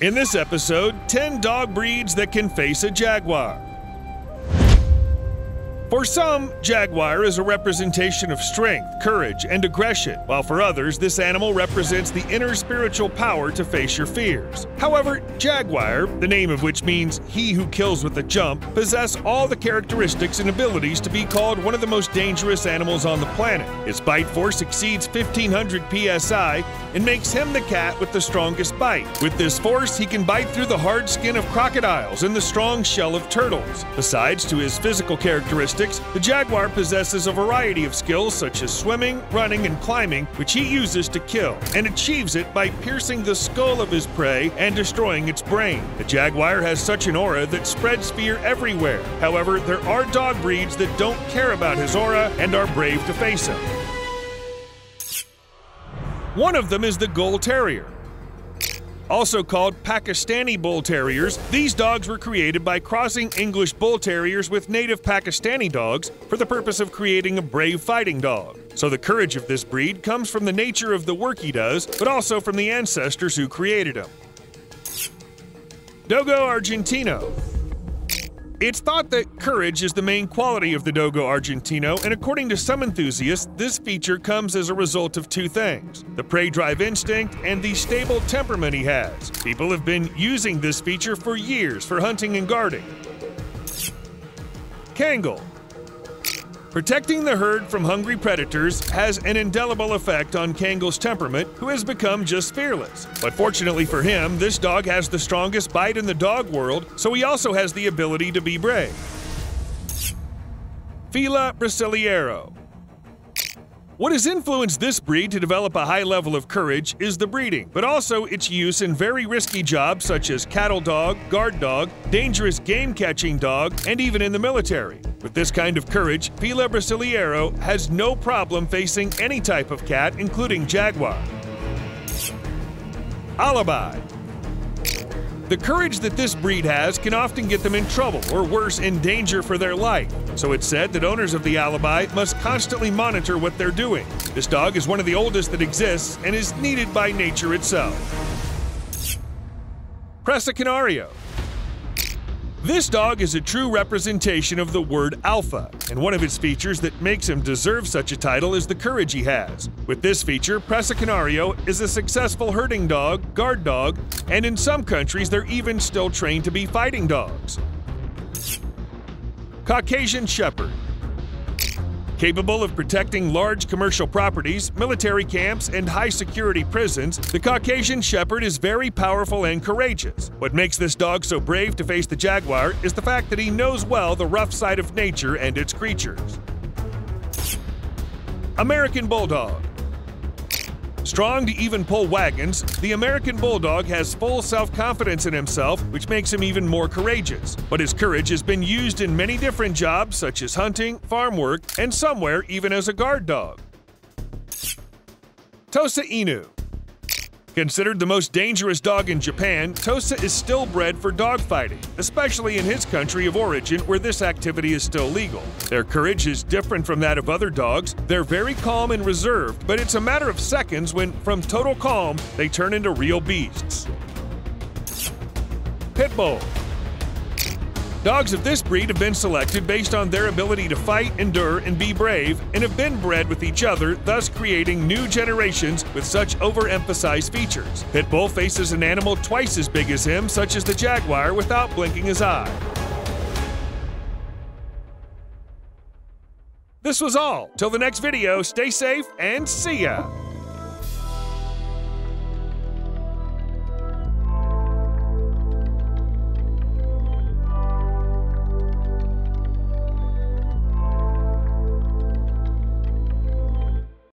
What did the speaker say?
In this episode, 10 dog breeds that can face a jaguar. For some, jaguar is a representation of strength, courage, and aggression, while for others, this animal represents the inner spiritual power to face your fears. However, jaguar, the name of which means he who kills with a jump, possess all the characteristics and abilities to be called one of the most dangerous animals on the planet. Its bite force exceeds 1500 psi and makes him the cat with the strongest bite. With this force, he can bite through the hard skin of crocodiles and the strong shell of turtles. Besides to his physical characteristics, the jaguar possesses a variety of skills such as swimming, running, and climbing, which he uses to kill, and achieves it by piercing the skull of his prey and destroying its brain. The jaguar has such an aura that spreads fear everywhere. However, there are dog breeds that don't care about his aura and are brave to face him. One of them is the Gull Terrier. Also called Pakistani Bull Terriers, these dogs were created by crossing English Bull Terriers with native Pakistani dogs for the purpose of creating a brave fighting dog. So the courage of this breed comes from the nature of the work he does, but also from the ancestors who created him. Dogo Argentino. It's thought that courage is the main quality of the Dogo Argentino, and according to some enthusiasts, this feature comes as a result of two things the prey drive instinct and the stable temperament he has. People have been using this feature for years for hunting and guarding. Kangal. Protecting the herd from hungry predators has an indelible effect on Kangal's temperament, who has become just fearless. But fortunately for him, this dog has the strongest bite in the dog world, so he also has the ability to be brave. Fila Brasileiro. What has influenced this breed to develop a high level of courage is the breeding, but also its use in very risky jobs such as cattle dog, guard dog, dangerous game catching dog, and even in the military. With this kind of courage, Fila Brasileiro has no problem facing any type of cat, including jaguar. Alabai. The courage that this breed has can often get them in trouble, or worse, in danger for their life. So it's said that owners of the Alabai must constantly monitor what they're doing. This dog is one of the oldest that exists and is needed by nature itself. Presa Canario. This dog is a true representation of the word alpha, and one of its features that makes him deserve such a title is the courage he has. With this feature, Presa Canario is a successful herding dog, guard dog, and in some countries they're even still trained to be fighting dogs. Caucasian Shepherd Capable of protecting large commercial properties, military camps, and high security prisons, the Caucasian Shepherd is very powerful and courageous. What makes this dog so brave to face the jaguar is the fact that he knows well the rough side of nature and its creatures. American Bulldog Strong to even pull wagons, the American Bulldog has full self confidence in himself, which makes him even more courageous. But his courage has been used in many different jobs, such as hunting, farm work, and somewhere even as a guard dog. Tosa Inu Considered the most dangerous dog in Japan, Tosa is still bred for dogfighting, especially in his country of origin where this activity is still legal. Their courage is different from that of other dogs. They're very calm and reserved, but it's a matter of seconds when, from total calm, they turn into real beasts. Pitbull Dogs of this breed have been selected based on their ability to fight, endure, and be brave, and have been bred with each other, thus creating new generations with such overemphasized features. Pitbull faces an animal twice as big as him, such as the jaguar, without blinking his eye. This was all. Till the next video, stay safe and see ya!